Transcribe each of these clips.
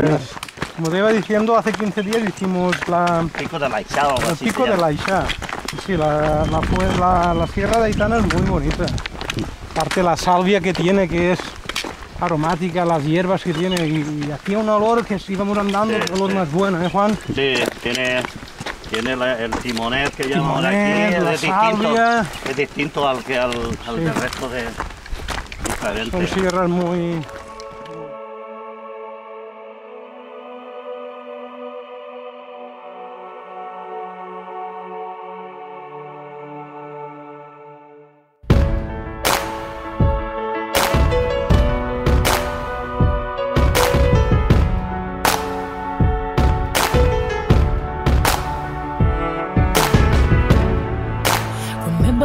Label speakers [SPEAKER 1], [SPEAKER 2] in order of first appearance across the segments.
[SPEAKER 1] Pues, como te iba diciendo, hace 15 días hicimos la,
[SPEAKER 2] Pico de la Ixá o
[SPEAKER 1] el pico de la Isha. Sí, la, la, fue- la- la sierra de Aitana es muy bonita. Aparte la salvia que tiene, que es aromática, las hierbas que tiene, y, y hacía un olor que si íbamos andando, el olor más bueno, ¿eh, Juan?
[SPEAKER 2] Sí, tiene, tiene la- el timonet que llamamos aquí. Es, distinto, es distinto al que al, al
[SPEAKER 1] Sí.
[SPEAKER 2] del resto de
[SPEAKER 1] Son
[SPEAKER 2] diferente.
[SPEAKER 1] sierras muy...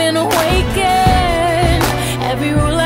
[SPEAKER 3] Been awakened. Every rule